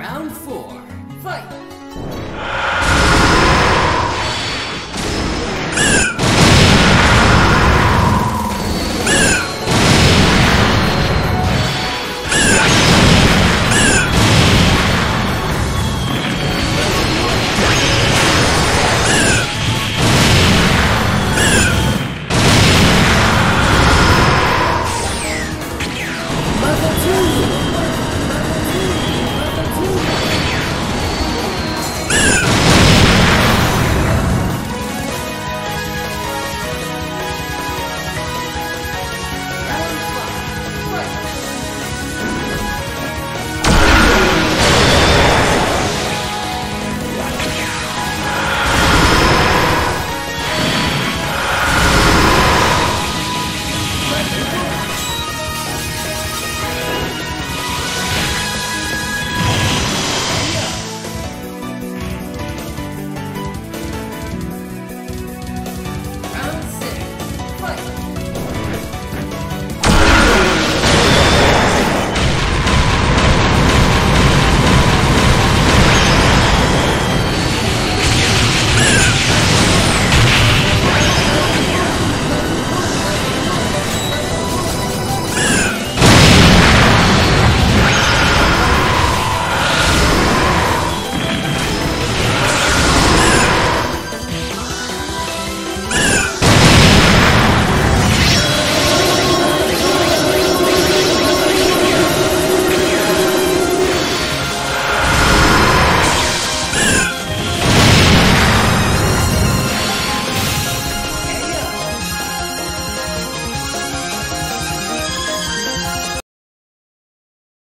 Round four, fight!